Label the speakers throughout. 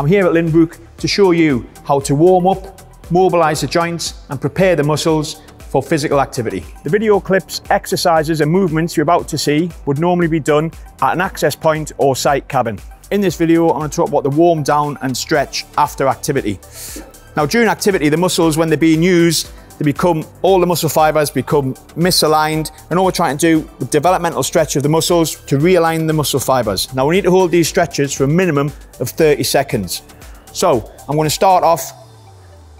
Speaker 1: I'm here at Linbrooke to show you how to warm up, mobilise the joints and prepare the muscles for physical activity. The video clips, exercises and movements you're about to see would normally be done at an access point or site cabin. In this video, I'm going to talk about the warm down and stretch after activity. Now during activity, the muscles, when they're being used, they become, all the muscle fibers become misaligned. And all we're trying to do with developmental stretch of the muscles to realign the muscle fibers. Now we need to hold these stretches for a minimum of 30 seconds. So I'm going to start off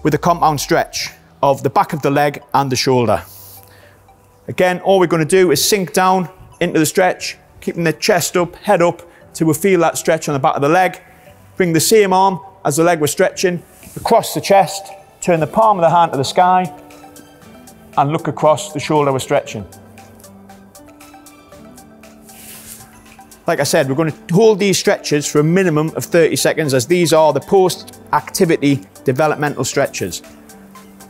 Speaker 1: with a compound stretch of the back of the leg and the shoulder. Again, all we're going to do is sink down into the stretch, keeping the chest up, head up, till we feel that stretch on the back of the leg. Bring the same arm as the leg we're stretching across the chest, turn the palm of the hand to the sky, and look across the shoulder we're stretching. Like I said, we're going to hold these stretches for a minimum of 30 seconds as these are the post-activity developmental stretches.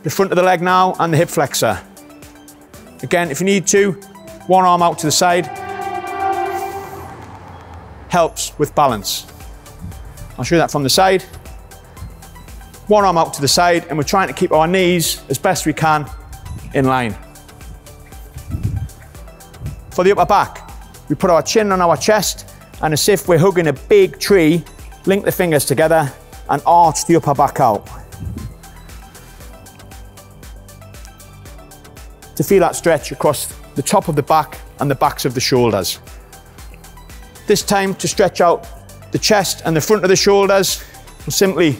Speaker 1: The front of the leg now and the hip flexor. Again, if you need to, one arm out to the side helps with balance. I'll show you that from the side. One arm out to the side and we're trying to keep our knees as best we can in line. For the upper back, we put our chin on our chest and as if we're hugging a big tree, link the fingers together and arch the upper back out. To feel that stretch across the top of the back and the backs of the shoulders. This time to stretch out the chest and the front of the shoulders, we're simply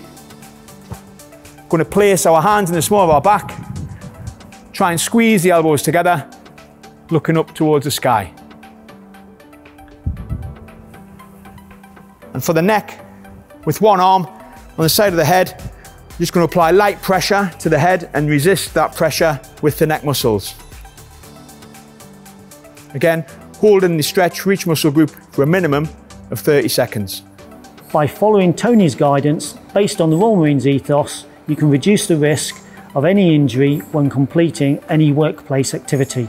Speaker 1: going to place our hands in the small of our back Try and squeeze the elbows together, looking up towards the sky. And for the neck, with one arm on the side of the head, just going to apply light pressure to the head and resist that pressure with the neck muscles. Again, holding the stretch for each muscle group for a minimum of 30 seconds.
Speaker 2: By following Tony's guidance, based on the Royal Marines ethos, you can reduce the risk of any injury when completing any workplace activity.